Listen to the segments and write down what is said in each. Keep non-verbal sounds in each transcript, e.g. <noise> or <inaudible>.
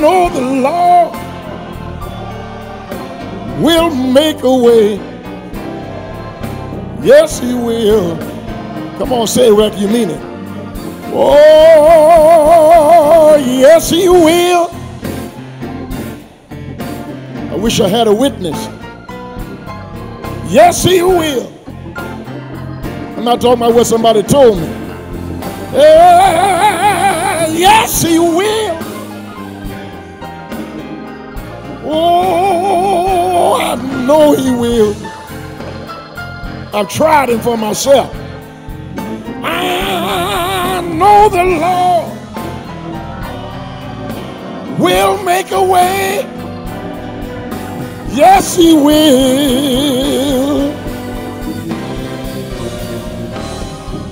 know the Lord will make a way. Yes, He will. Come on, say it like you mean it. Oh, yes, He will. I wish I had a witness. Yes, He will. I'm not talking about what somebody told me. Uh, yes, He will. Oh, I know He will. I've tried Him for myself. I know the Lord will make a way. Yes, He will.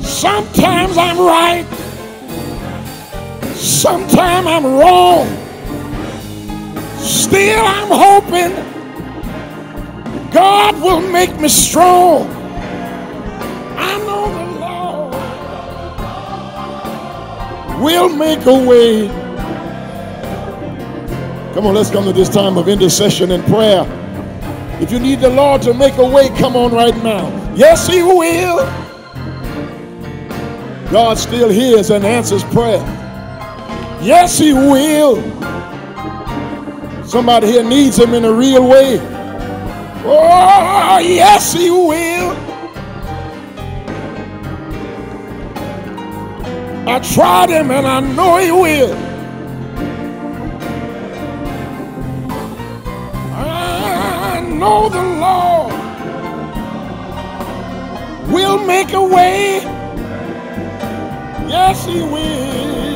Sometimes I'm right, sometimes I'm wrong. Still, I'm hoping God will make me strong. I know the Lord will make a way. Come on, let's come to this time of intercession and prayer. If you need the Lord to make a way, come on right now. Yes, He will. God still hears and answers prayer. Yes, He will. Somebody here needs Him in a real way. Oh, yes, He will. I tried Him and I know He will. I know the Lord will make a way. Yes, He will.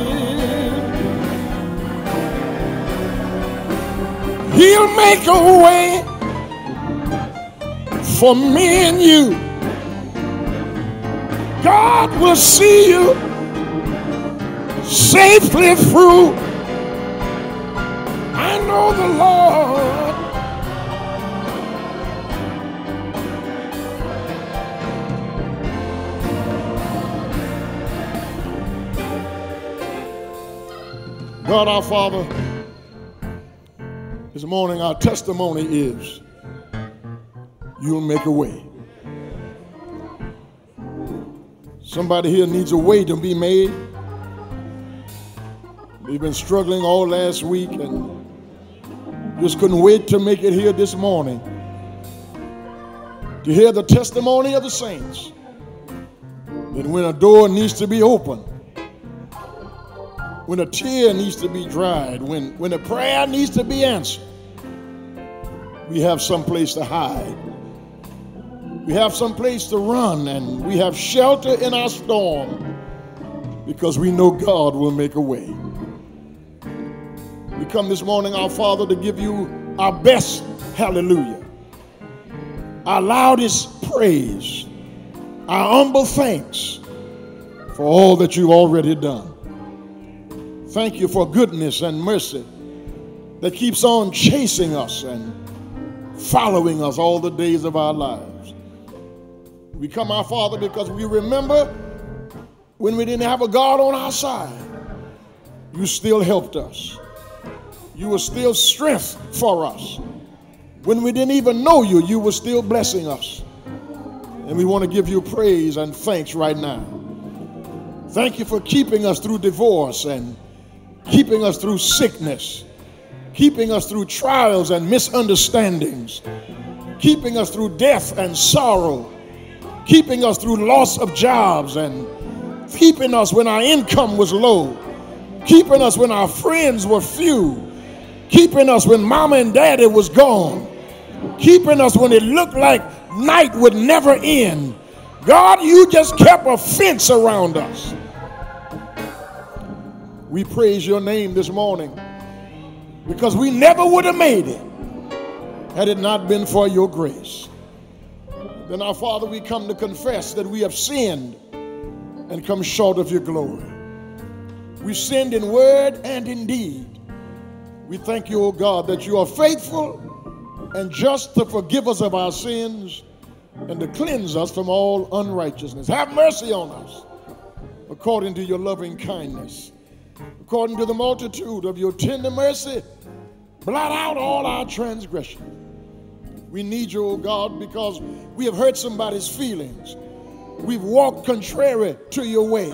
He'll make a way for me and you. God will see you safely through. I know the Lord. God our Father, this morning our testimony is you'll make a way. Somebody here needs a way to be made. They've been struggling all last week and just couldn't wait to make it here this morning to hear the testimony of the saints that when a door needs to be opened, when a tear needs to be dried, when, when a prayer needs to be answered, we have some place to hide. We have some place to run, and we have shelter in our storm because we know God will make a way. We come this morning, our Father, to give you our best hallelujah, our loudest praise, our humble thanks for all that you've already done. Thank you for goodness and mercy that keeps on chasing us and following us all the days of our lives. We come, our Father, because we remember when we didn't have a God on our side, you still helped us. You were still strength for us. When we didn't even know you, you were still blessing us. And we want to give you praise and thanks right now. Thank you for keeping us through divorce and keeping us through sickness, keeping us through trials and misunderstandings, keeping us through death and sorrow, keeping us through loss of jobs and keeping us when our income was low, keeping us when our friends were few, keeping us when mama and daddy was gone, keeping us when it looked like night would never end. God, you just kept a fence around us. We praise your name this morning because we never would have made it had it not been for your grace. Then, our Father, we come to confess that we have sinned and come short of your glory. We sinned in word and in deed. We thank you, O God, that you are faithful and just to forgive us of our sins and to cleanse us from all unrighteousness. Have mercy on us according to your loving kindness. According to the multitude of your tender mercy, blot out all our transgressions. We need you, O God, because we have hurt somebody's feelings. We've walked contrary to your way.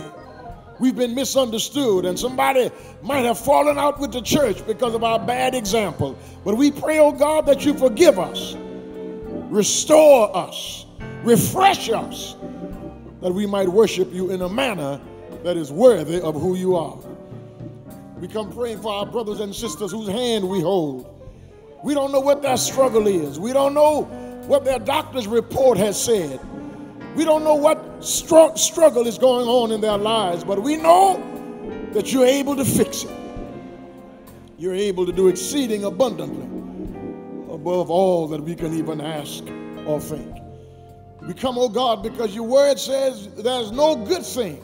We've been misunderstood, and somebody might have fallen out with the church because of our bad example. But we pray, oh God, that you forgive us, restore us, refresh us, that we might worship you in a manner that is worthy of who you are. We come praying for our brothers and sisters whose hand we hold. We don't know what their struggle is. We don't know what their doctor's report has said. We don't know what str- struggle is going on in their lives, but we know that you're able to fix it. You're able to do exceeding abundantly above all that we can even ask or think. We come, oh God, because your word says there's no good thing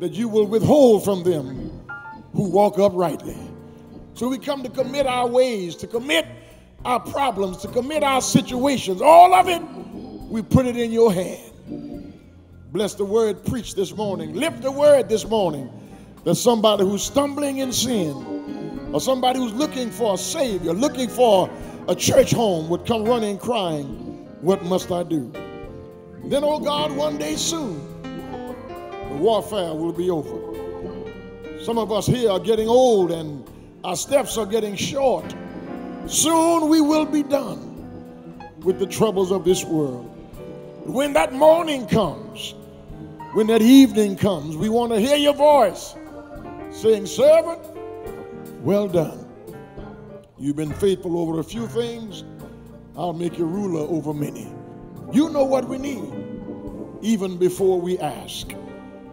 that you will withhold from them who walk uprightly. So we come to commit our ways, to commit our problems, to commit our situations. All of it, we put it in your hand. Bless the word preached this morning. Lift the word this morning that somebody who's stumbling in sin or somebody who's looking for a savior, looking for a church home would come running crying, What must I do? Then, oh God, one day soon, the warfare will be over. Some of us here are getting old and our steps are getting short. Soon we will be done with the troubles of this world. When that morning comes, when that evening comes, we want to hear your voice saying, Servant, well done. You've been faithful over a few things, I'll make you ruler over many. You know what we need even before we ask.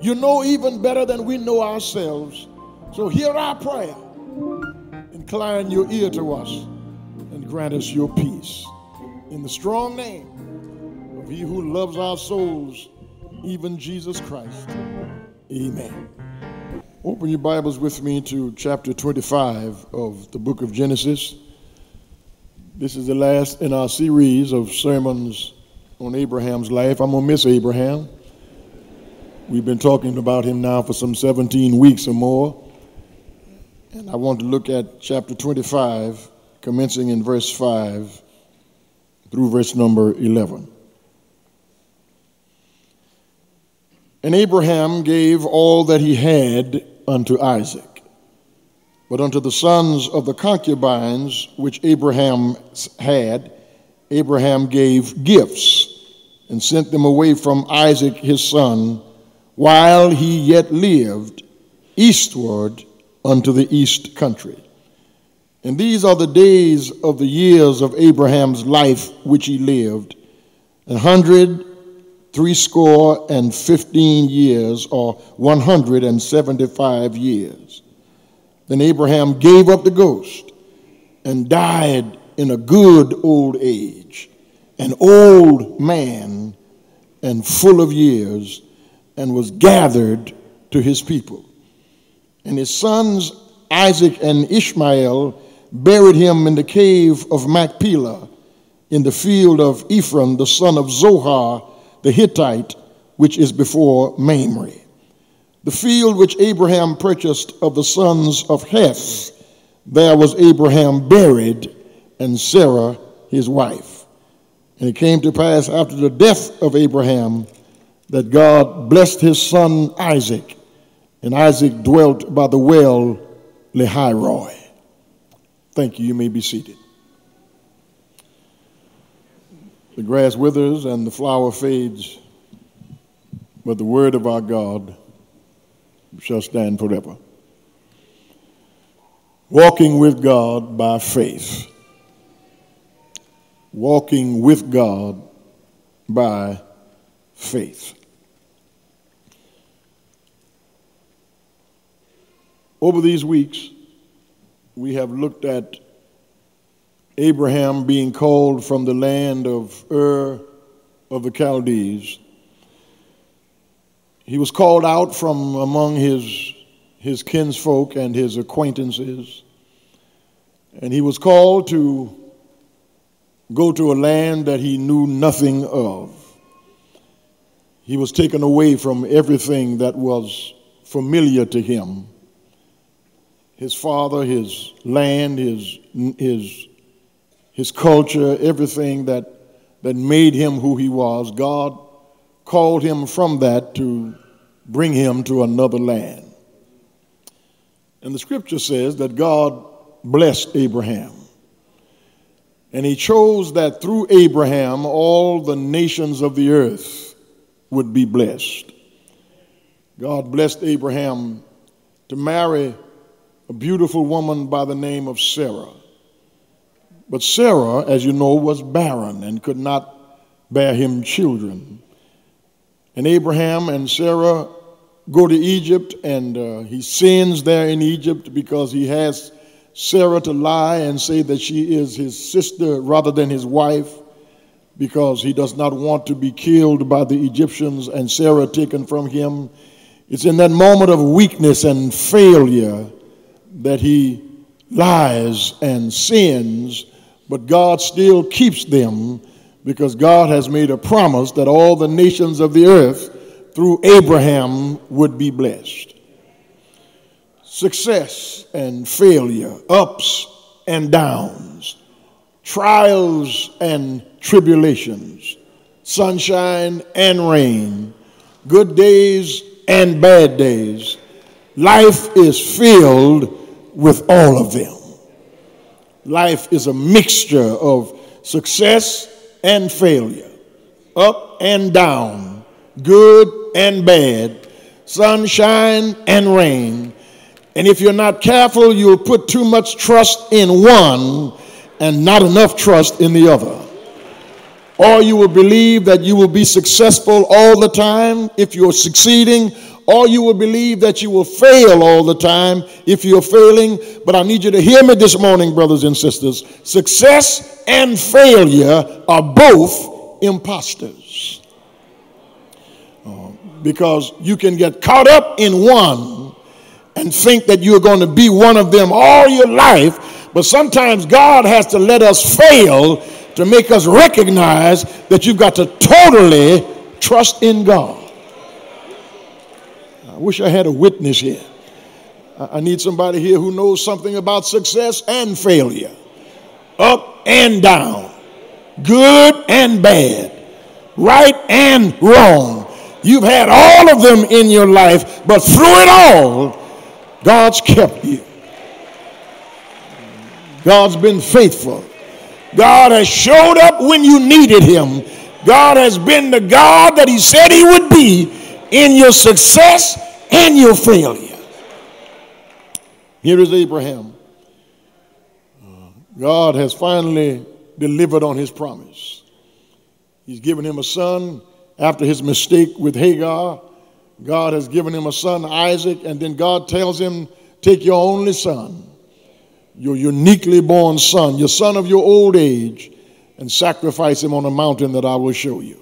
You know even better than we know ourselves. So hear our prayer. Incline your ear to us and grant us your peace. In the strong name of He who loves our souls, even Jesus Christ. Amen. Open your Bibles with me to chapter 25 of the book of Genesis. This is the last in our series of sermons on Abraham's life. I'm going to miss Abraham. We've been talking about him now for some 17 weeks or more. And I want to look at chapter 25, commencing in verse 5 through verse number 11. And Abraham gave all that he had unto Isaac. But unto the sons of the concubines which Abraham had, Abraham gave gifts and sent them away from Isaac his son while he yet lived eastward unto the east country. And these are the days of the years of Abraham's life which he lived, a hundred threescore and fifteen years, or one hundred and seventy-five years. Then Abraham gave up the ghost and died in a good old age, an old man and full of years, and was gathered to his people. And his sons Isaac and Ishmael buried him in the cave of Machpelah in the field of Ephron, the son of Zohar the Hittite, which is before Mamre. The field which Abraham purchased of the sons of Heth, there was Abraham buried, and Sarah his wife. And it came to pass after the death of Abraham that God blessed his son Isaac and Isaac dwelt by the well Lahairoi. Thank you. You may be seated. The grass withers and the flower fades, but the word of our God shall stand forever. Walking with God by faith. Walking with God by faith. Over these weeks, we have looked at Abraham being called from the land of Ur of the Chaldees. He was called out from among his, his kinsfolk and his acquaintances, and he was called to go to a land that he knew nothing of. He was taken away from everything that was familiar to him his father, his land, his, his, his culture, everything that, that made him who he was, God called him from that to bring him to another land. And the scripture says that God blessed Abraham. And he chose that through Abraham all the nations of the earth would be blessed. God blessed Abraham to marry a beautiful woman by the name of Sarah. But Sarah, as you know, was barren and could not bear him children. And Abraham and Sarah go to Egypt, and uh, he sins there in Egypt because he has Sarah to lie and say that she is his sister rather than his wife because he does not want to be killed by the Egyptians and Sarah taken from him. It's in that moment of weakness and failure that he lies and sins, but God still keeps them because God has made a promise that all the nations of the earth through Abraham would be blessed. Success and failure, ups and downs, trials and tribulations, sunshine and rain, good days and bad days. Life is filled with all of them. Life is a mixture of success and failure, up and down, good and bad, sunshine and rain. And if you're not careful, you'll put too much trust in one and not enough trust in the other. Or you will believe that you will be successful all the time if you're succeeding, or you will believe that you will fail all the time if you're failing. But I need you to hear me this morning, brothers and sisters. Success and failure are both imposters. Uh, because you can get caught up in one and think that you're going to be one of them all your life. But sometimes God has to let us fail to make us recognize that you've got to totally trust in God. I wish I had a witness here. I need somebody here who knows something about success and failure, up and down, good and bad, right and wrong. You've had all of them in your life, but through it all, God's kept you. God's been faithful. God has showed up when you needed him. God has been the God that he said he would be in your success and your failure. Here is Abraham. Uh, God has finally delivered on his promise. He's given him a son after his mistake with Hagar. God has given him a son, Isaac, and then God tells him, Take your only son, your uniquely born son, your son of your old age, and sacrifice him on a mountain that I will show you.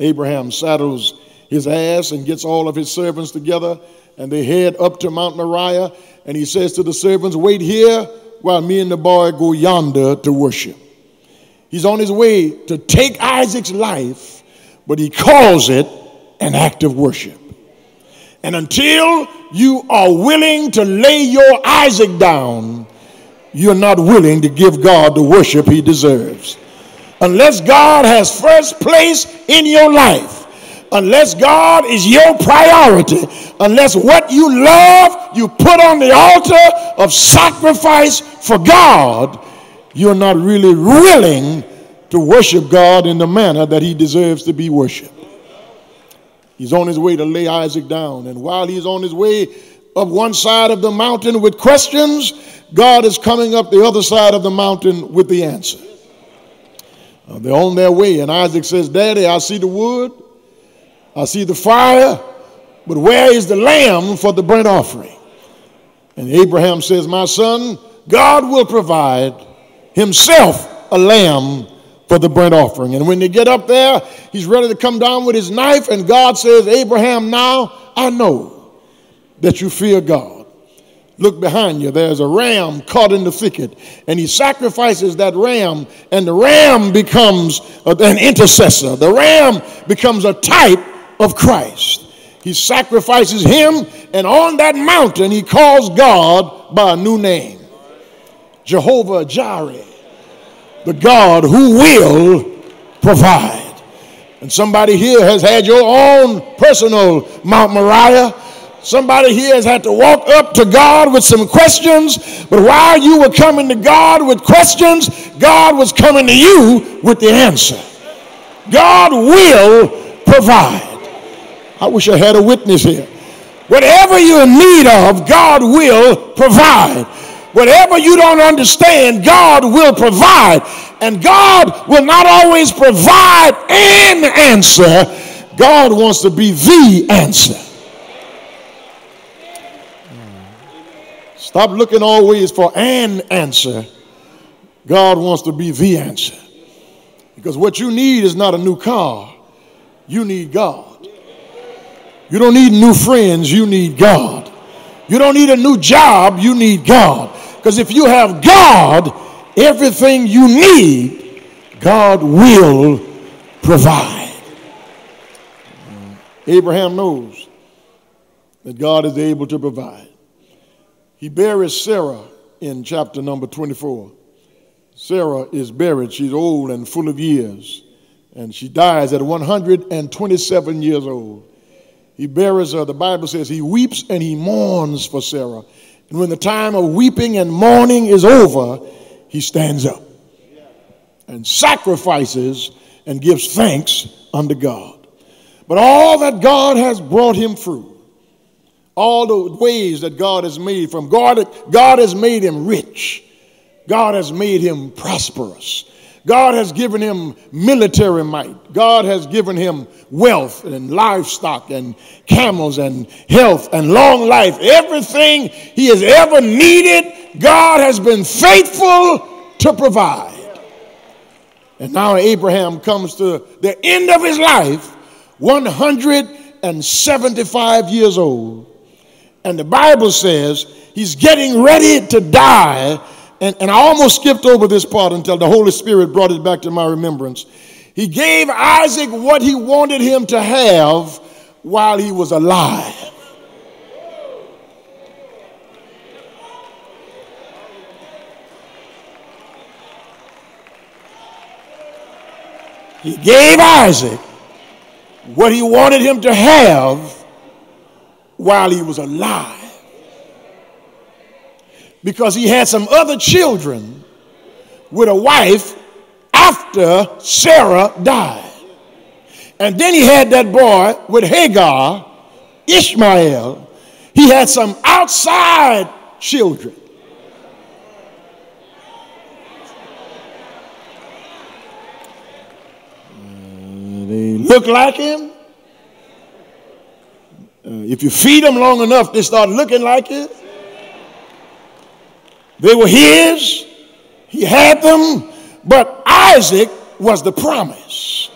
Abraham saddles his ass and gets all of his servants together, and they head up to Mount Moriah. And he says to the servants, Wait here while me and the boy go yonder to worship. He's on his way to take Isaac's life, but he calls it an act of worship. And until you are willing to lay your Isaac down, you're not willing to give God the worship he deserves. Unless God has first place in your life, unless God is your priority, unless what you love you put on the altar of sacrifice for God, you're not really willing to worship God in the manner that He deserves to be worshiped. He's on his way to lay Isaac down, and while he's on his way up one side of the mountain with questions, God is coming up the other side of the mountain with the answer. Uh, they're on their way, and Isaac says, Daddy, I see the wood, I see the fire, but where is the lamb for the burnt offering? And Abraham says, My son, God will provide himself a lamb for the burnt offering. And when they get up there, he's ready to come down with his knife, and God says, Abraham, now I know that you fear God. Look behind you, there's a ram caught in the thicket, and he sacrifices that ram, and the ram becomes an intercessor. The ram becomes a type of Christ. He sacrifices him, and on that mountain, he calls God by a new name Jehovah Jireh, the God who will provide. And somebody here has had your own personal Mount Moriah. Somebody here has had to walk up to God with some questions, but while you were coming to God with questions, God was coming to you with the answer. God will provide. I wish I had a witness here. Whatever you're in need of, God will provide. Whatever you don't understand, God will provide. And God will not always provide an answer, God wants to be the answer. Stop looking always for an answer. God wants to be the answer. Because what you need is not a new car, you need God. You don't need new friends, you need God. You don't need a new job, you need God. Because if you have God, everything you need, God will provide. Abraham knows that God is able to provide. He buries Sarah in chapter number 24. Sarah is buried. She's old and full of years, and she dies at 127 years old. He buries her. Uh, the Bible says he weeps and he mourns for Sarah. And when the time of weeping and mourning is over, he stands up and sacrifices and gives thanks unto God. But all that God has brought him through, all the ways that God has made from God, God has made him rich. God has made him prosperous. God has given him military might. God has given him wealth and livestock and camels and health and long life. Everything he has ever needed, God has been faithful to provide. And now Abraham comes to the end of his life, 175 years old. And the Bible says he's getting ready to die. And, and I almost skipped over this part until the Holy Spirit brought it back to my remembrance. He gave Isaac what he wanted him to have while he was alive. He gave Isaac what he wanted him to have while he was alive. Because he had some other children with a wife after Sarah died. And then he had that boy with Hagar, Ishmael. He had some outside children. Uh, they look like him, uh, if you feed them long enough, they start looking like it. They were his, he had them, but Isaac was the promise.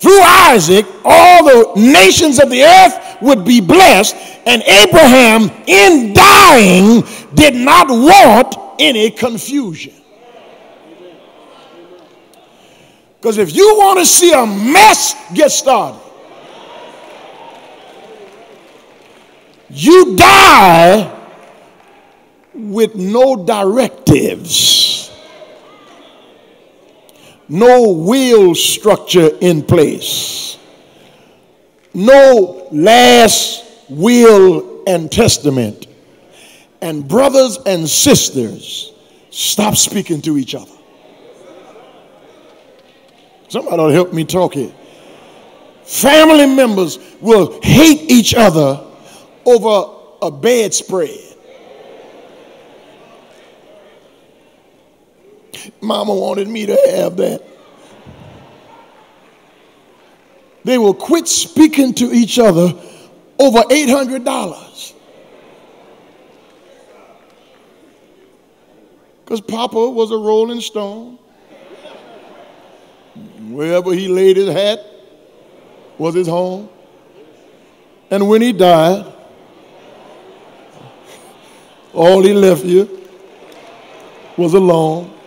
Through Isaac, all the nations of the earth would be blessed, and Abraham, in dying, did not want any confusion. Because if you want to see a mess get started, You die with no directives, no will structure in place, no last will and testament. And brothers and sisters, stop speaking to each other. Somebody will help me talk here. Family members will hate each other over a bedspread. Mama wanted me to have that. They will quit speaking to each other over $800. Because Papa was a rolling stone. Wherever he laid his hat was his home. And when he died, all he left you was alone.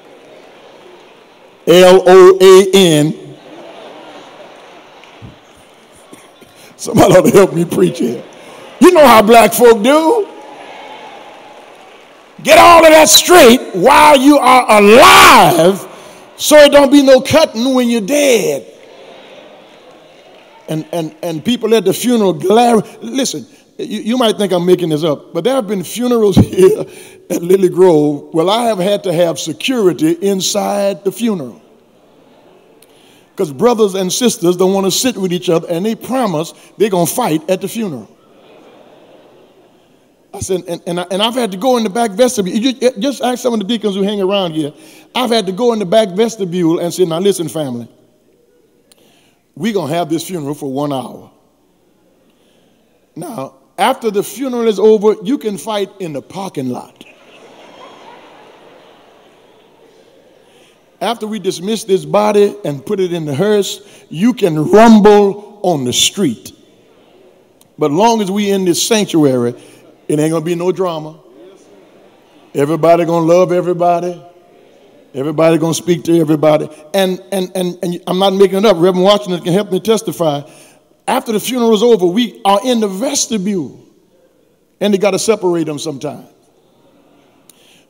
L O A N. Somebody ought to help me preach here. You know how black folk do. Get all of that straight while you are alive so it don't be no cutting when you're dead. And, and, and people at the funeral glare. Listen, you, you might think I'm making this up, but there have been funerals <laughs> here at Lilly Grove well, I have had to have security inside the funeral. Because brothers and sisters don't want to sit with each other and they promise they're going to fight at the funeral. I said, and, and, I, and I've had to go in the back vestibule. You, just ask some of the deacons who hang around here. I've had to go in the back vestibule and say, now listen, family, we're going to have this funeral for one hour. Now, after the funeral is over, you can fight in the parking lot. After we dismiss this body and put it in the hearse, you can rumble on the street. But long as we in this sanctuary, it ain't gonna be no drama. Everybody gonna love everybody. Everybody gonna speak to everybody. And and and, and I'm not making it up. Reverend Washington can help me testify. After the funeral is over, we are in the vestibule. And they gotta separate them sometimes.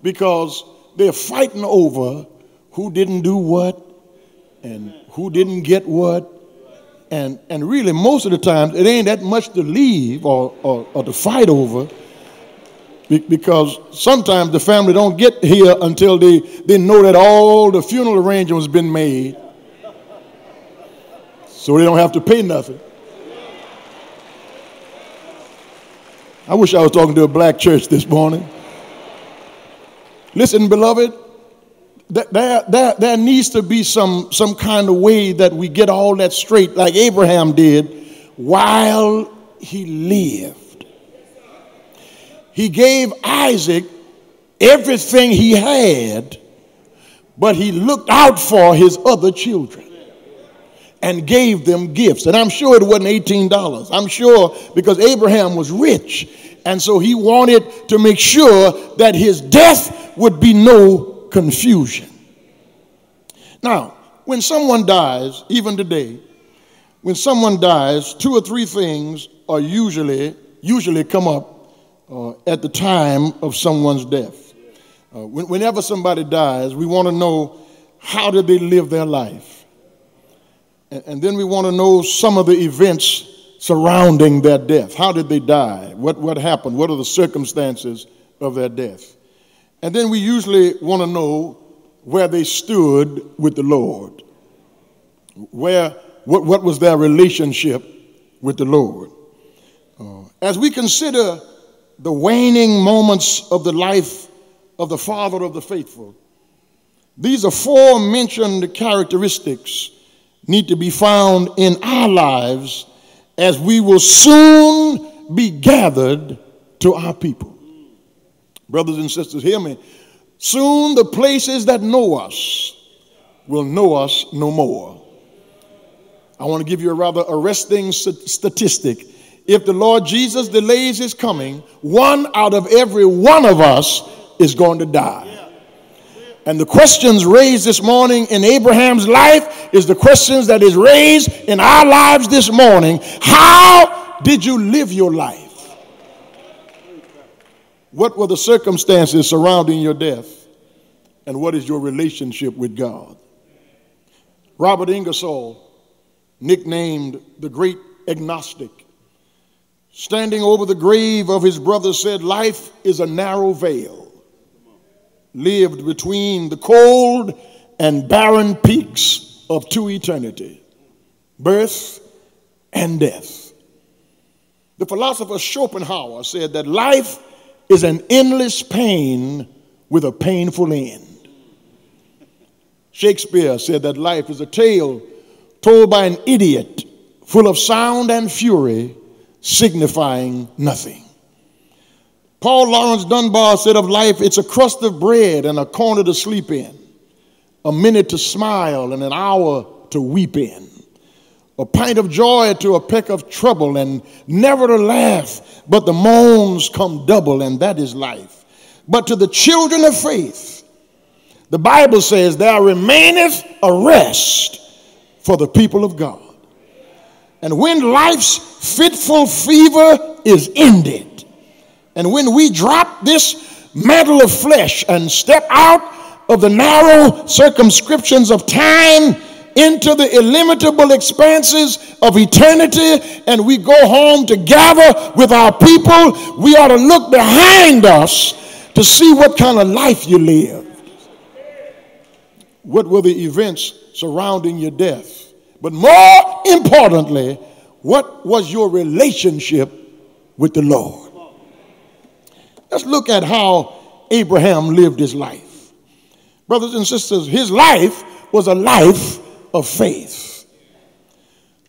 Because they're fighting over who didn't do what and who didn't get what. And, and really, most of the time, it ain't that much to leave or, or, or to fight over because sometimes the family don't get here until they, they know that all the funeral arrangements been made so they don't have to pay nothing i wish i was talking to a black church this morning listen beloved there, there, there needs to be some, some kind of way that we get all that straight like abraham did while he lived he gave Isaac everything he had, but he looked out for his other children and gave them gifts. And I'm sure it wasn't $18. I'm sure because Abraham was rich. And so he wanted to make sure that his death would be no confusion. Now, when someone dies, even today, when someone dies, two or three things are usually usually come up uh, at the time of someone's death. Uh, when, whenever somebody dies, we want to know how did they live their life? And, and then we want to know some of the events surrounding their death. How did they die? What, what happened? What are the circumstances of their death? And then we usually want to know where they stood with the Lord. Where, what, what was their relationship with the Lord? Uh, as we consider the waning moments of the life of the father of the faithful. These aforementioned characteristics need to be found in our lives as we will soon be gathered to our people. Brothers and sisters, hear me. Soon the places that know us will know us no more. I want to give you a rather arresting statistic if the Lord Jesus delays his coming, one out of every one of us is going to die. And the questions raised this morning in Abraham's life is the questions that is raised in our lives this morning. How did you live your life? What were the circumstances surrounding your death? And what is your relationship with God? Robert Ingersoll, nicknamed the great agnostic, standing over the grave of his brother, said, Life is a narrow veil, lived between the cold and barren peaks of two eternity birth and death. The philosopher Schopenhauer said that life is an endless pain with a painful end. Shakespeare said that life is a tale told by an idiot full of sound and fury signifying nothing. Paul Laurence Dunbar said of life, it's a crust of bread and a corner to sleep in, a minute to smile and an hour to weep in, a pint of joy to a peck of trouble, and never to laugh, but the moans come double, and that is life. But to the children of faith, the Bible says, there remaineth a rest for the people of God. And when life's fitful fever is ended, and when we drop this mantle of flesh and step out of the narrow circumscriptions of time into the illimitable expanses of eternity and we go home to gather with our people, we ought to look behind us to see what kind of life you lived. What were the events surrounding your death? But more importantly, what was your relationship with the Lord? Let's look at how Abraham lived his life. Brothers and sisters, his life was a life of faith.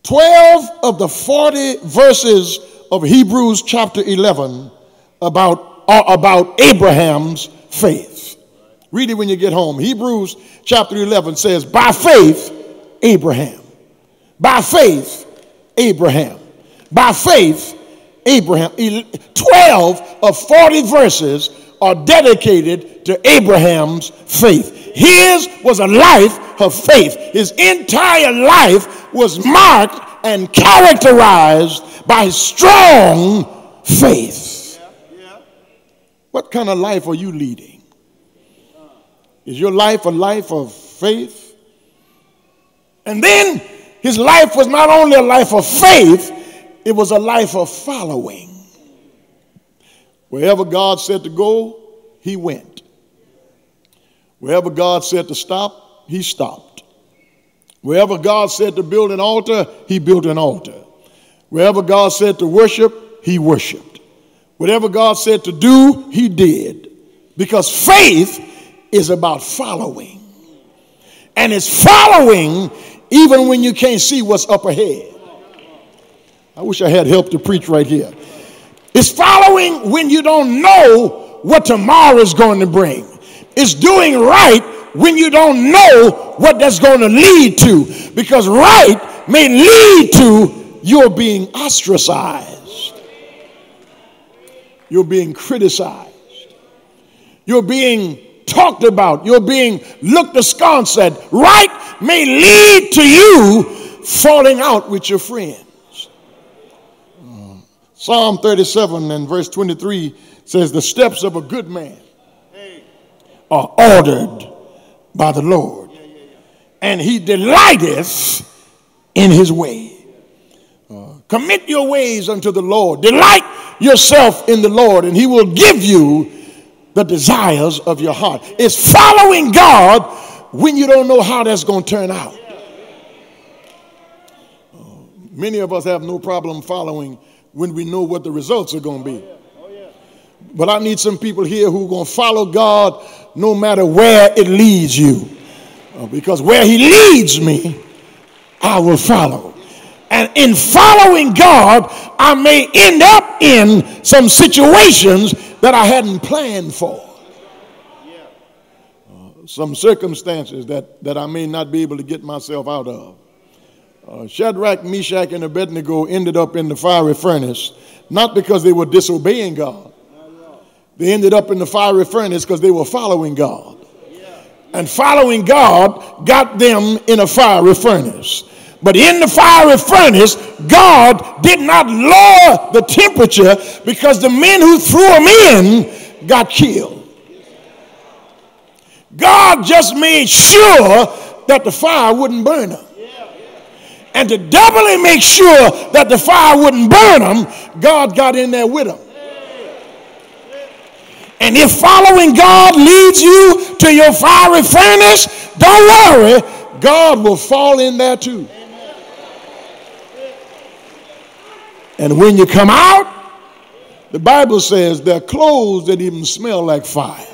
12 of the 40 verses of Hebrews chapter 11 about, are about Abraham's faith. Read it when you get home. Hebrews chapter 11 says, By faith, Abraham. By faith, Abraham. By faith, Abraham. 12 of 40 verses are dedicated to Abraham's faith. His was a life of faith. His entire life was marked and characterized by strong faith. What kind of life are you leading? Is your life a life of faith? And then his life was not only a life of faith, it was a life of following. Wherever God said to go, he went. Wherever God said to stop, he stopped. Wherever God said to build an altar, he built an altar. Wherever God said to worship, he worshiped. Whatever God said to do, he did. Because faith is about following. And it's following even when you can't see what's up ahead. I wish I had help to preach right here. It's following when you don't know what tomorrow is going to bring is doing right when you don't know what that's going to lead to. Because right may lead to your being ostracized, you're being criticized, you're being talked about, you're being looked askance at. Right may lead to you falling out with your friends. Uh, Psalm 37 and verse 23 says, The steps of a good man are ordered by the Lord, and he delighteth in his way. Uh, commit your ways unto the Lord. Delight yourself in the Lord, and he will give you the desires of your heart. It's following God when you don't know how that's going to turn out. Uh, many of us have no problem following when we know what the results are going to be. But I need some people here who are going to follow God no matter where it leads you. Uh, because where He leads me, I will follow. And in following God, I may end up in some situations that I hadn't planned for. Uh, some circumstances that, that I may not be able to get myself out of. Uh, Shadrach, Meshach, and Abednego ended up in the fiery furnace, not because they were disobeying God, they ended up in the fiery furnace because they were following God. And following God got them in a fiery furnace. But in the fiery furnace, God did not lower the temperature because the men who threw them in got killed. God just made sure that the fire wouldn't burn them. And to doubly make sure that the fire wouldn't burn them, God got in there with them. And if following God leads you to your fiery furnace, don't worry, God will fall in there too. And when you come out, the Bible says there are clothes that even smell like fire.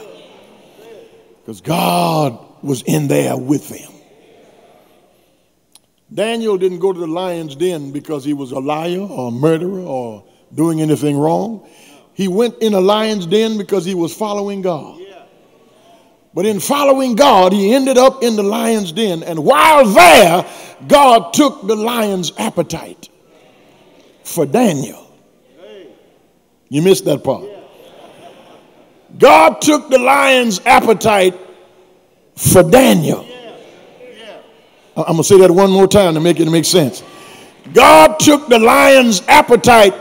Because God was in there with them. Daniel didn't go to the lion's den because he was a liar or a murderer or doing anything wrong. He went in a lion's den because he was following God. But in following God, he ended up in the lion's den. And while there, God took the lion's appetite for Daniel. You missed that part. God took the lion's appetite for Daniel. I'm going to say that one more time to make it make sense. God took the lion's appetite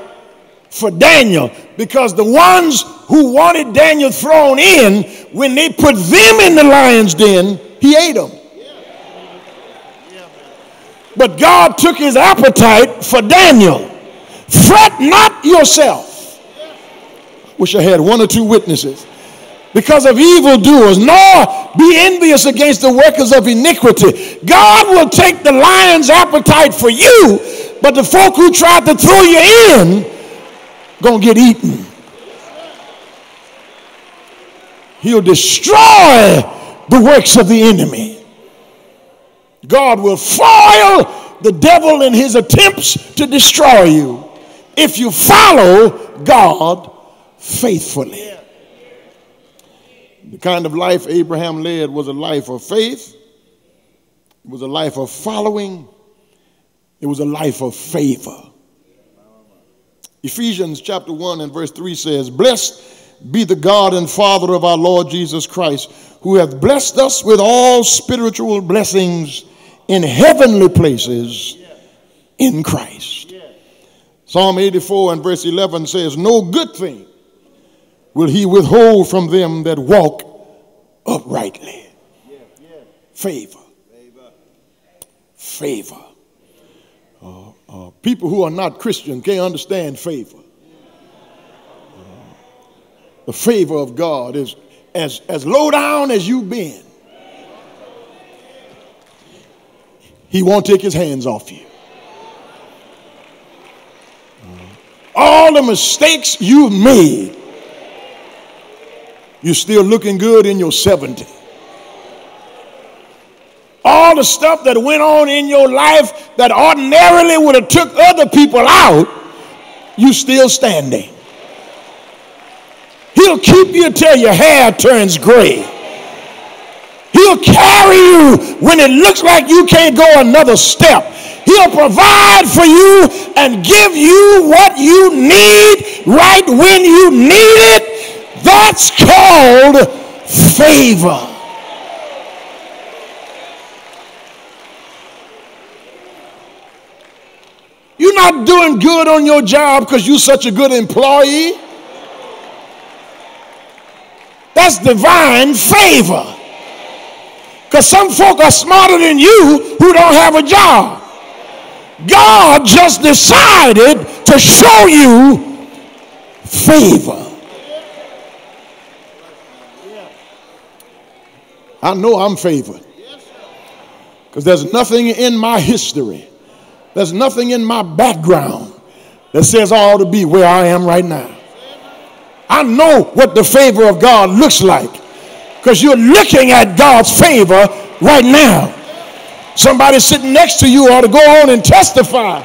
for Daniel because the ones who wanted Daniel thrown in, when they put them in the lion's den, he ate them. But God took his appetite for Daniel. Fret not yourself. Wish I had one or two witnesses. Because of evildoers, nor be envious against the workers of iniquity. God will take the lion's appetite for you, but the folk who tried to throw you in, gonna get eaten. He'll destroy the works of the enemy. God will foil the devil in his attempts to destroy you if you follow God faithfully. The kind of life Abraham led was a life of faith, it was a life of following, it was a life of favor. Ephesians chapter 1 and verse 3 says, Blessed be the God and Father of our Lord Jesus Christ, who hath blessed us with all spiritual blessings in heavenly places in Christ. Psalm 84 and verse 11 says, No good thing will he withhold from them that walk uprightly. Favor. Favor. Uh, uh, people who are not Christian can't understand favor. Uh, the favor of God is as, as low down as you've been. He won't take his hands off you. All the mistakes you've made, you're still looking good in your 70. All the stuff that went on in your life that ordinarily would have took other people out, you still standing. He'll keep you till your hair turns gray. He'll carry you when it looks like you can't go another step. He'll provide for you and give you what you need right when you need it. That's called favor. You're not doing good on your job because you're such a good employee. That's divine favor. Because some folk are smarter than you who don't have a job. God just decided to show you favor. I know I'm favored. Because there's nothing in my history, there's nothing in my background that says I ought to be where I am right now. I know what the favor of God looks like because you're looking at God's favor right now. Somebody sitting next to you ought to go on and testify.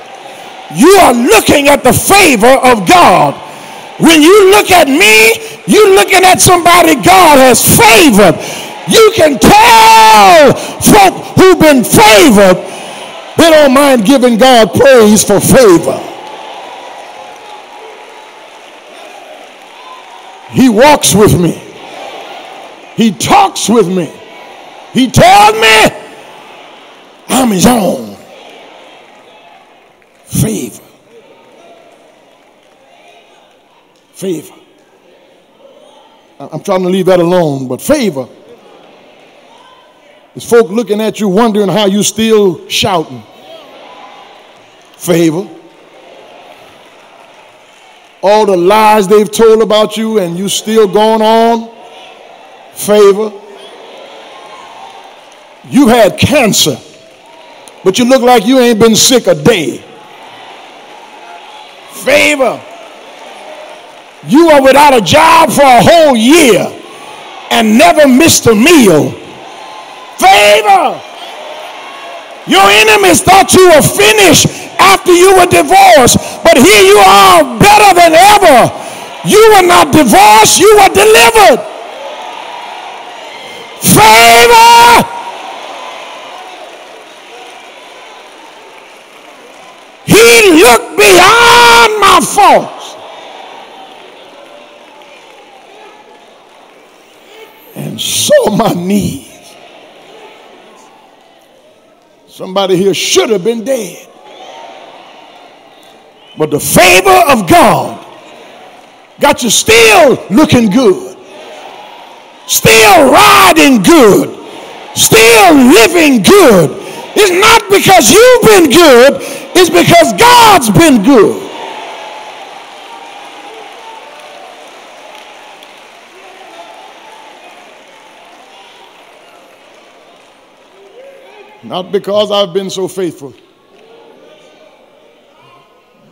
You are looking at the favor of God. When you look at me, you're looking at somebody God has favored. You can tell folk who've been favored, they don't mind giving God praise for favor. He walks with me. He talks with me. He tells me I'm his own. Favor. Favor. I'm trying to leave that alone, but favor is folk looking at you wondering how you still shouting. Favor. All the lies they've told about you and you still going on favor. You had cancer, but you look like you ain't been sick a day. Favor. You are without a job for a whole year and never missed a meal. Favor. Your enemies thought you were finished after you were divorced, but here you are better than ever. You were not divorced, you were delivered favor. He looked beyond my faults and saw my needs. Somebody here should have been dead. But the favor of God got you still looking good, still riding good, still living good. It's not because you've been good, it's because God's been good. Not because I've been so faithful.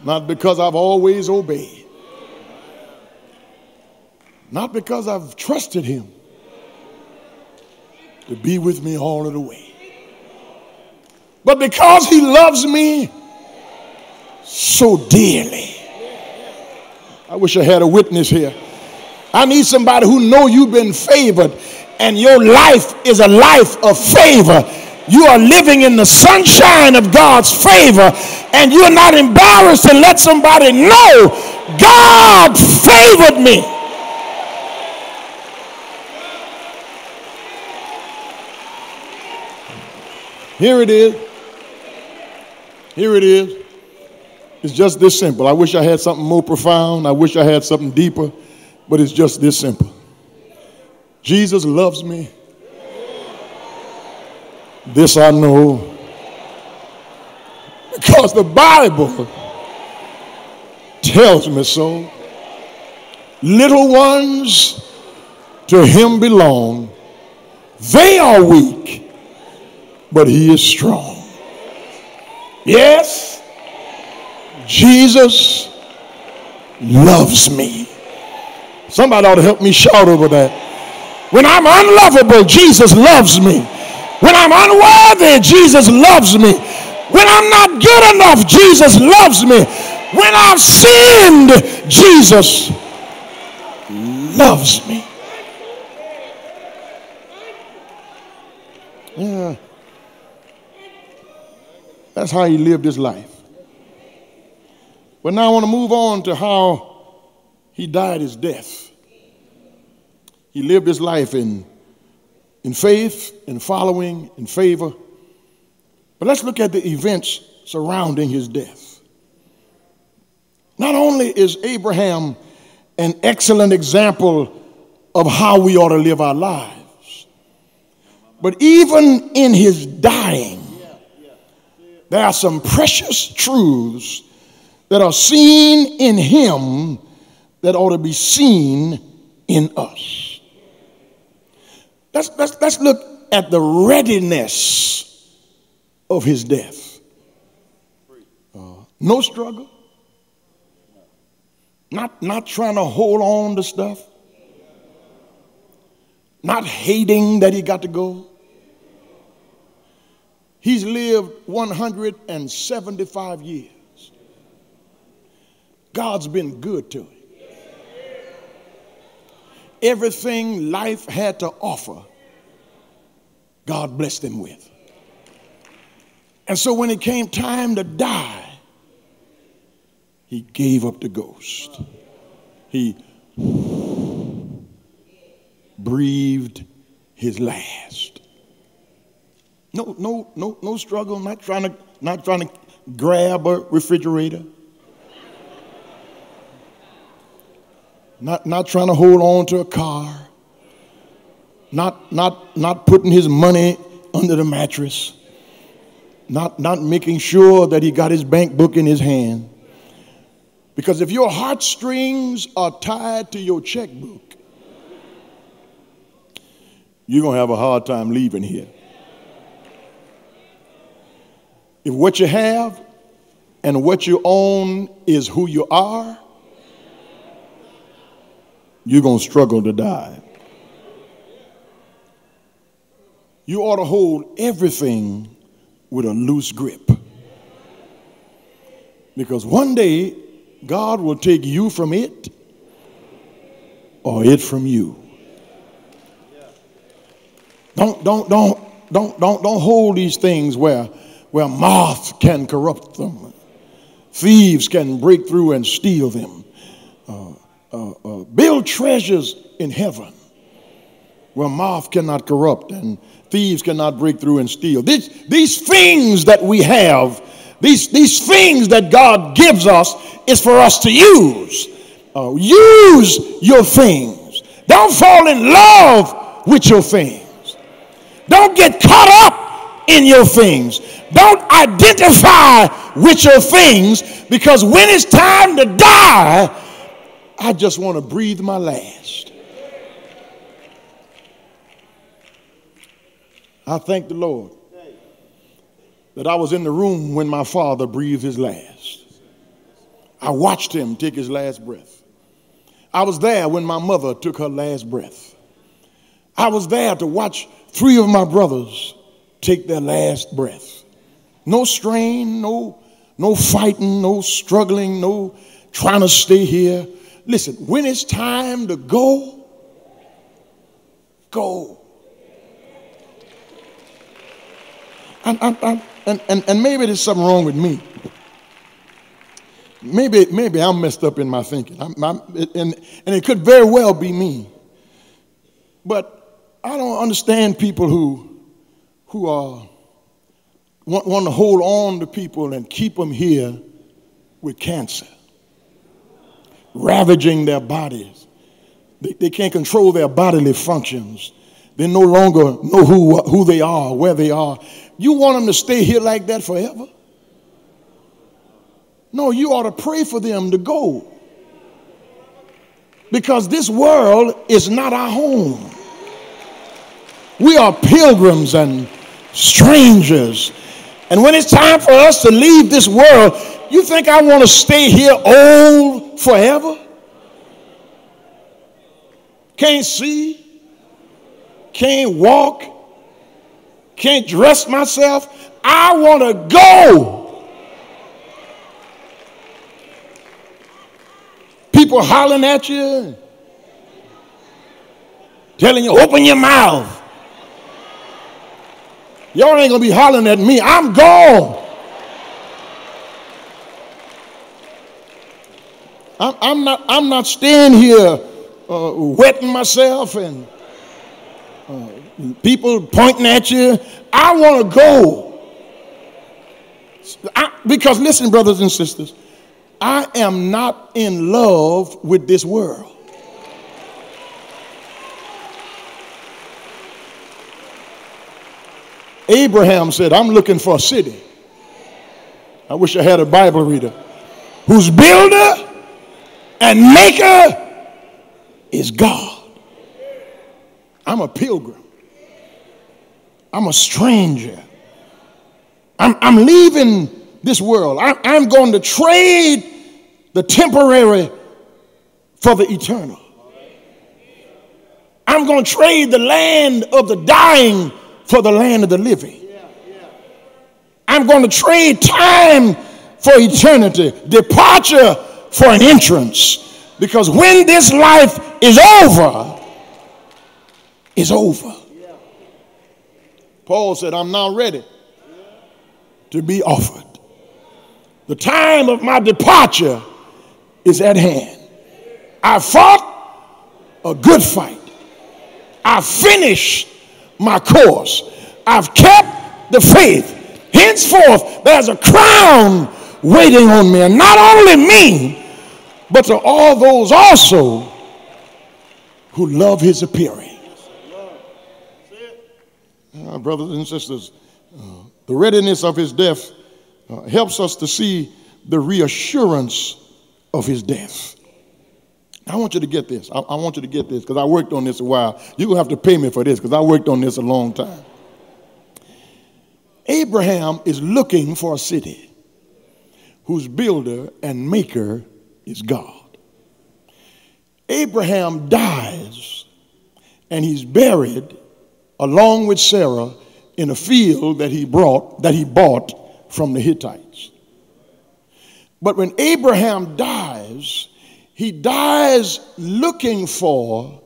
Not because I've always obeyed. Not because I've trusted Him to be with me all of the way. But because He loves me so dearly. I wish I had a witness here. I need somebody who know you've been favored and your life is a life of favor you are living in the sunshine of God's favor, and you're not embarrassed to let somebody know God favored me. Here it is. Here it is. It's just this simple. I wish I had something more profound. I wish I had something deeper, but it's just this simple. Jesus loves me this I know because the Bible tells me so. Little ones to him belong. They are weak, but he is strong. Yes, Jesus loves me. Somebody ought to help me shout over that. When I'm unlovable, Jesus loves me. When I'm unworthy, Jesus loves me. When I'm not good enough, Jesus loves me. When I've sinned, Jesus loves me. Yeah. That's how he lived his life. But now I want to move on to how he died his death. He lived his life in in faith, in following, in favor. But let's look at the events surrounding his death. Not only is Abraham an excellent example of how we ought to live our lives, but even in his dying, there are some precious truths that are seen in him that ought to be seen in us. Let's, let's, let's look at the readiness of his death. Uh, no struggle. Not, not trying to hold on to stuff. Not hating that he got to go. He's lived 175 years. God's been good to him everything life had to offer, God blessed him with. And so when it came time to die, he gave up the ghost. He breathed his last. No, no, no, no struggle, not trying to, not trying to grab a refrigerator. Not, not trying to hold on to a car, not, not, not putting his money under the mattress, not, not making sure that he got his bank book in his hand. Because if your heartstrings are tied to your checkbook, you're going to have a hard time leaving here. If what you have and what you own is who you are, you're going to struggle to die. You ought to hold everything with a loose grip. Because one day, God will take you from it or it from you. Don't, don't, don't, don't, don't, don't hold these things where, where moth can corrupt them. Thieves can break through and steal them. Uh, uh, uh, build treasures in heaven where moth cannot corrupt and thieves cannot break through and steal. These, these things that we have These, these things that God gives us is for us to use. Uh, use your things. Don't fall in love with your things. Don't get caught up in your things. Don't identify with your things because when it's time to die, I just want to breathe my last. I thank the Lord that I was in the room when my father breathed his last. I watched him take his last breath. I was there when my mother took her last breath. I was there to watch three of my brothers take their last breath. No strain, no, no fighting, no struggling, no trying to stay here. Listen, when it's time to go, go. And, and, and, and, maybe there's something wrong with me. Maybe, maybe I'm messed up in my thinking. I'm, I'm, and, and it could very well be me. But I don't understand people who, who are, want, want to hold on to people and keep them here with cancer, ravaging their bodies. They, they can't control their bodily functions. They no longer know who, who they are, where they are. You want them to stay here like that forever? No, you ought to pray for them to go. Because this world is not our home. We are pilgrims and strangers. And when it's time for us to leave this world, you think I want to stay here old forever? Can't see, can't walk, can't dress myself. I want to go. People hollering at you, telling you, open your mouth. Y'all ain't gonna be hollering at me. I'm gone. I'm, I'm not, I'm not staying here uh, wetting myself and uh, people pointing at you. I want to go. I, because listen, brothers and sisters, I am not in love with this world. Abraham said, I'm looking for a city. I wish I had a Bible reader whose builder and maker is God. I'm a pilgrim. I'm a stranger. I'm, I'm leaving this world. I, I'm going to trade the temporary for the eternal. I'm going to trade the land of the dying for the land of the living. I'm going to trade time for eternity, departure for an entrance. Because when this life is over, it's over. Paul said, I'm now ready to be offered. The time of my departure is at hand. I fought a good fight. I finished my course. I've kept the faith. Henceforth, there's a crown waiting on me. And not only me, but to all those also who love his appearing. Uh, brothers and sisters, uh, the readiness of his death uh, helps us to see the reassurance of his death. I want you to get this. I, I want you to get this because I worked on this a while. You're going to have to pay me for this because I worked on this a long time. Abraham is looking for a city whose builder and maker is God. Abraham dies and he's buried along with Sarah in a field that he brought that he bought from the Hittites. But when Abraham dies, he dies looking for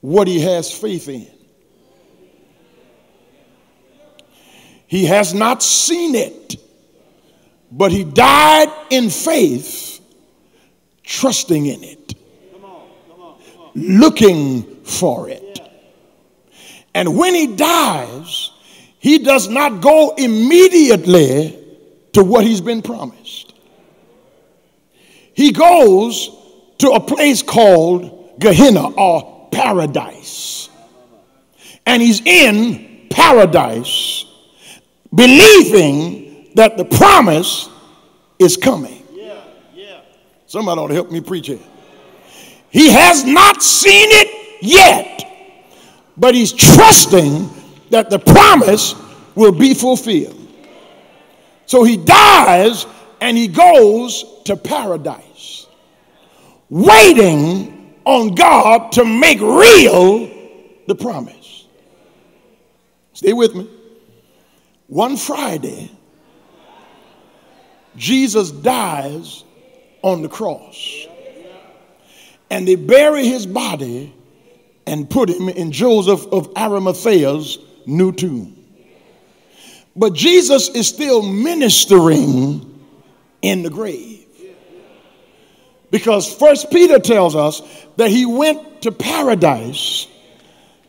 what he has faith in. He has not seen it, but he died in faith, trusting in it, looking for it. And when he dies, he does not go immediately to what he's been promised. He goes to a place called Gehenna or paradise. And he's in paradise believing that the promise is coming. Yeah, yeah. Somebody ought to help me preach it. He has not seen it yet, but he's trusting that the promise will be fulfilled. So he dies and he goes to paradise, waiting on God to make real the promise. Stay with me. One Friday, Jesus dies on the cross. And they bury his body and put him in Joseph of Arimathea's new tomb. But Jesus is still ministering in the grave. Because first Peter tells us that he went to paradise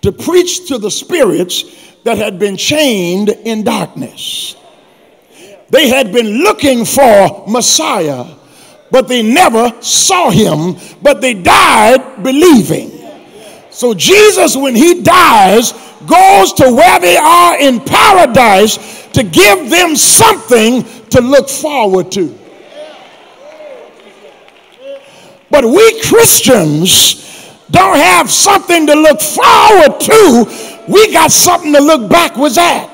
to preach to the spirits that had been chained in darkness. They had been looking for Messiah, but they never saw him, but they died believing. So Jesus, when he dies, goes to where they are in paradise to give them something to look forward to. But we Christians don't have something to look forward to. We got something to look backwards at.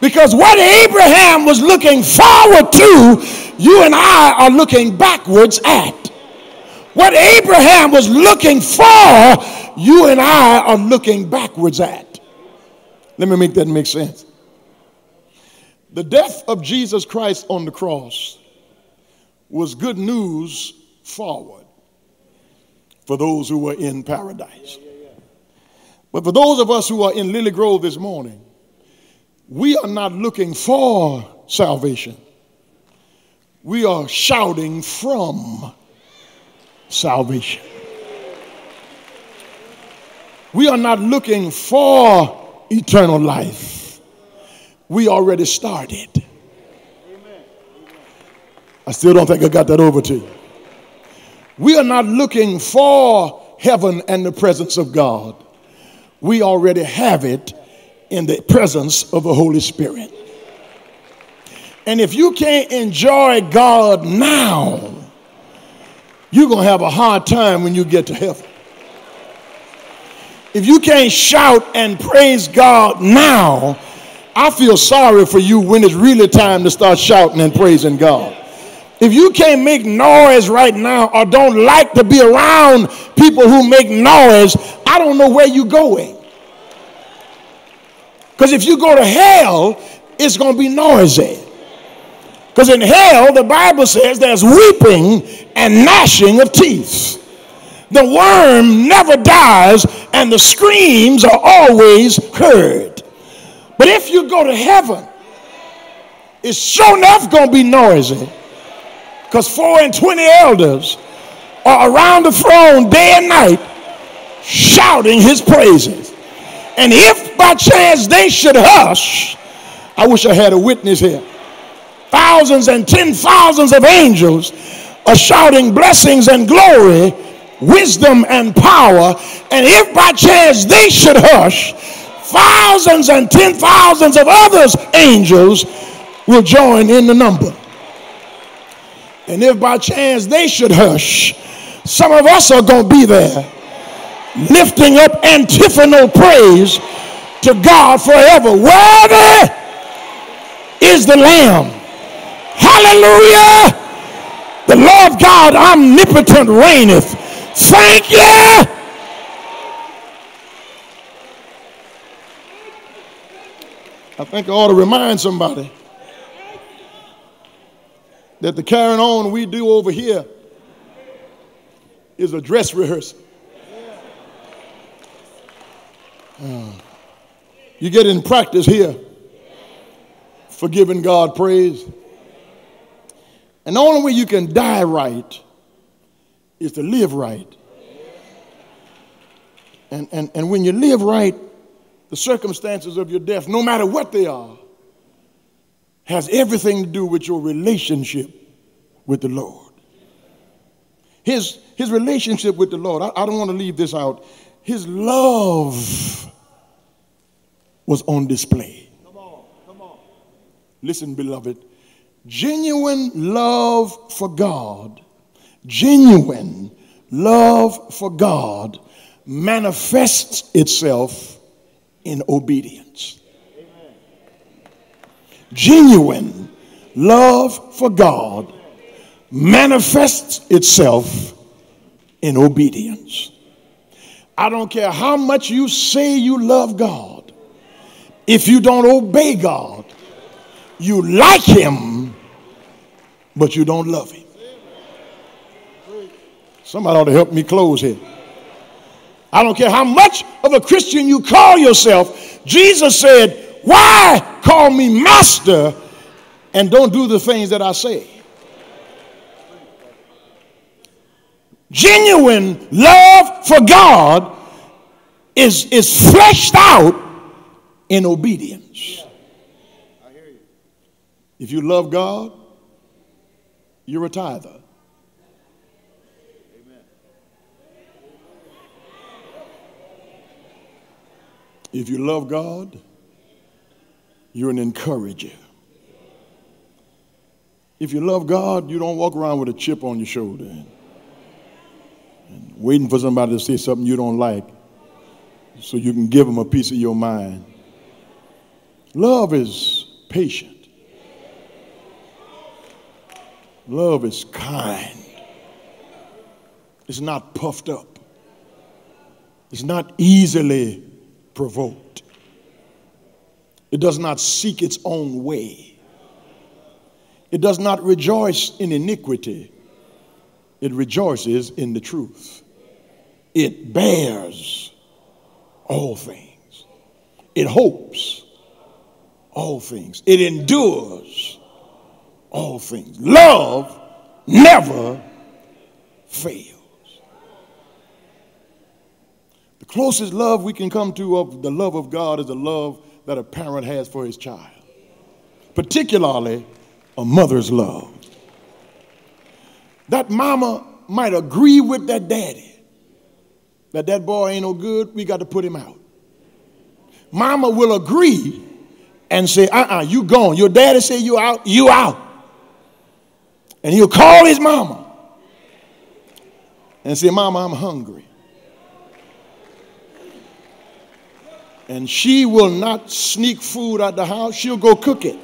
Because what Abraham was looking forward to, you and I are looking backwards at. What Abraham was looking for, you and I are looking backwards at. Let me make that make sense. The death of Jesus Christ on the cross was good news forward for those who were in paradise. But for those of us who are in Lilly Grove this morning, we are not looking for salvation. We are shouting from salvation. We are not looking for eternal life. We already started. I still don't think I got that over to you. We are not looking for heaven and the presence of God. We already have it in the presence of the Holy Spirit. And if you can't enjoy God now, you're going to have a hard time when you get to heaven. If you can't shout and praise God now, I feel sorry for you when it's really time to start shouting and praising God. If you can't make noise right now or don't like to be around people who make noise, I don't know where you're going. Because if you go to hell, it's going to be noisy. Because in hell, the Bible says there's weeping and gnashing of teeth. The worm never dies, and the screams are always heard. But if you go to heaven, it's sure enough going to be noisy. Because four and twenty elders are around the throne day and night shouting his praises. And if by chance they should hush, I wish I had a witness here. Thousands and ten thousands of angels are shouting blessings and glory, wisdom and power. And if by chance they should hush, thousands and ten thousands of others angels will join in the number. And if by chance they should hush, some of us are going to be there lifting up antiphonal praise to God forever. Worthy is the Lamb. Hallelujah. The Lord God omnipotent reigneth. Thank you. I think I ought to remind somebody that the carrying on we do over here is a dress rehearsal. You get in practice here for giving God praise. And the only way you can die right is to live right. And, and, and when you live right, the circumstances of your death, no matter what they are, has everything to do with your relationship with the Lord. His, his relationship with the Lord, I, I don't want to leave this out. His love was on display. Come on, come on. Listen, beloved. Genuine love for God, genuine love for God manifests itself in obedience. Genuine love for God manifests itself in obedience. I don't care how much you say you love God, if you don't obey God, you like Him, but you don't love Him. Somebody ought to help me close here. I don't care how much of a Christian you call yourself. Jesus said, Why call me master and don't do the things that I say? Genuine love for God is, is fleshed out in obedience. If you love God, you're a tither. Amen. If you love God, you're an encourager. If you love God, you don't walk around with a chip on your shoulder and, and waiting for somebody to say something you don't like so you can give them a piece of your mind. Love is patient. Love is kind. It's not puffed up. It's not easily provoked. It does not seek its own way. It does not rejoice in iniquity. It rejoices in the truth. It bears all things. It hopes all things. It endures all things. Love never fails. The closest love we can come to of the love of God is the love that a parent has for his child, particularly a mother's love. That mama might agree with that daddy that that boy ain't no good, we got to put him out. Mama will agree and say, uh uh-uh, uh, you gone. Your daddy say you out, you out. And he'll call his mama and say, Mama, I'm hungry. And she will not sneak food out the house, she'll go cook it.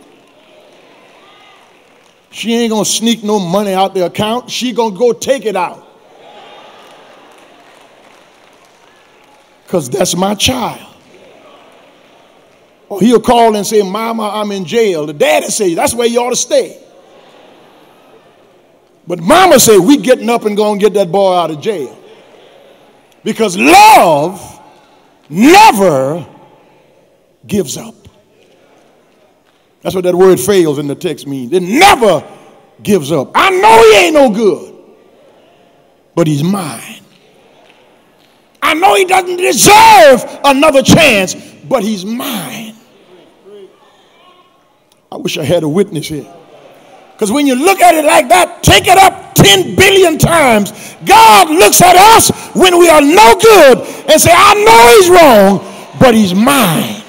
She ain't gonna sneak no money out the account, she gonna go take it out. Because that's my child. Or he'll call and say, Mama, I'm in jail. The daddy say, that's where you ought to stay. But mama say, we getting up and going to get that boy out of jail. Because love never gives up. That's what that word fails in the text means. It never gives up. I know he ain't no good, but he's mine. I know he doesn't deserve another chance, but he's mine. I wish I had a witness here. Because when you look at it like that, take it up 10 billion times. God looks at us when we are no good and say, I know he's wrong, but he's mine.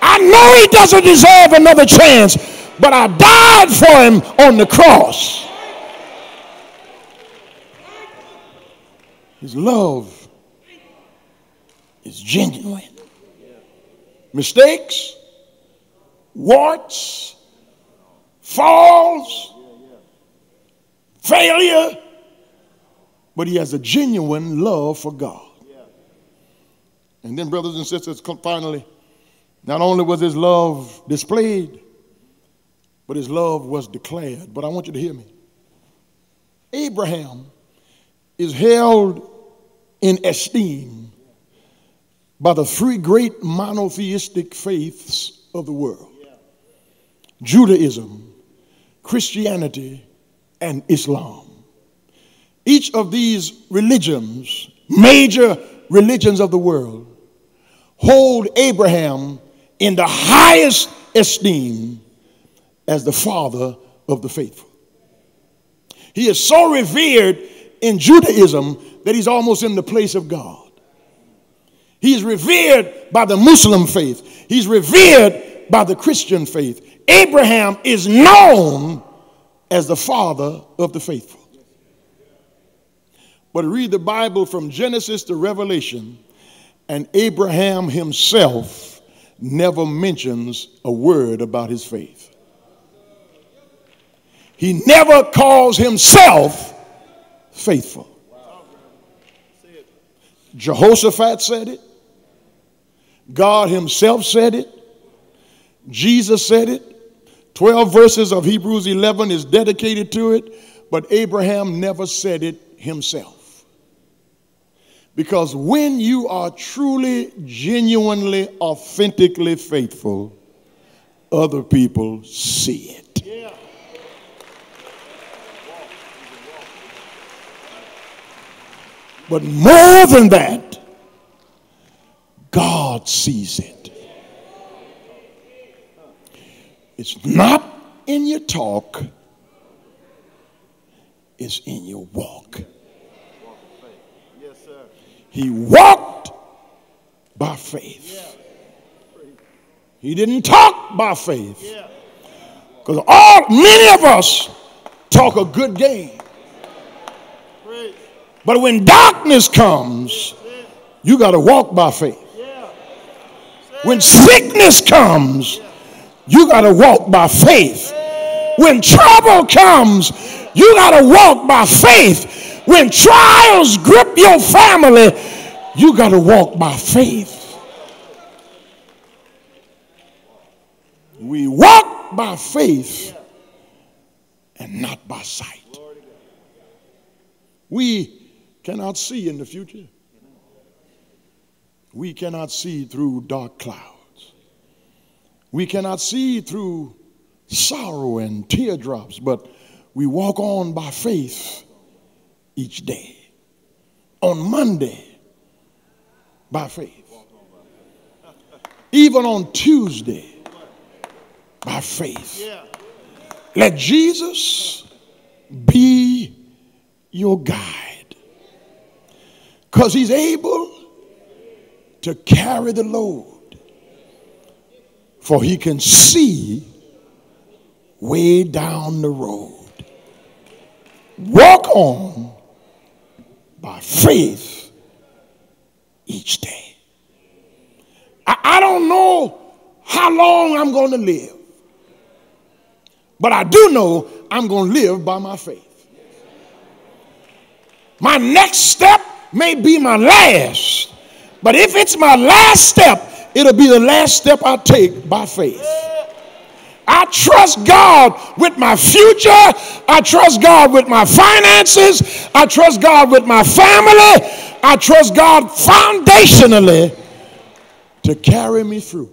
I know he doesn't deserve another chance, but I died for him on the cross. His love is genuine. Mistakes, warts, falls, failure, but he has a genuine love for God. And then, brothers and sisters, finally, not only was his love displayed, but his love was declared. But I want you to hear me. Abraham is held in esteem by the three great monotheistic faiths of the world Judaism, Christianity, and Islam. Each of these religions, major religions of the world, hold Abraham in the highest esteem as the father of the faithful. He is so revered in Judaism that he's almost in the place of God. He's revered by the Muslim faith, he's revered by the Christian faith. Abraham is known as the father of the faithful. But read the Bible from Genesis to Revelation, and Abraham himself never mentions a word about his faith. He never calls himself faithful. Jehoshaphat said it. God himself said it. Jesus said it. 12 verses of Hebrews 11 is dedicated to it, but Abraham never said it himself. Because when you are truly, genuinely, authentically faithful, other people see it. Yeah. But more than that, God sees it. It's not in your talk, it's in your walk. He walked by faith. He didn't talk by faith. Because all many of us talk a good game. But when darkness comes, you got to walk by faith. When sickness comes, you got to walk by faith. When trouble comes, you got to walk by faith. When trials grip your family, you got to walk by faith. We walk by faith and not by sight. We cannot see in the future. We cannot see through dark clouds. We cannot see through sorrow and teardrops, but we walk on by faith each day. On Monday, by faith. Even on Tuesday, by faith. Let Jesus be your guide. Because he's able to carry the load for he can see way down the road. Walk on by faith each day. I, I don't know how long I'm going to live, but I do know I'm going to live by my faith. My next step may be my last, but if it's my last step, it'll be the last step I take by faith. I trust God with my future. I trust God with my finances. I trust God with my family. I trust God foundationally to carry me through.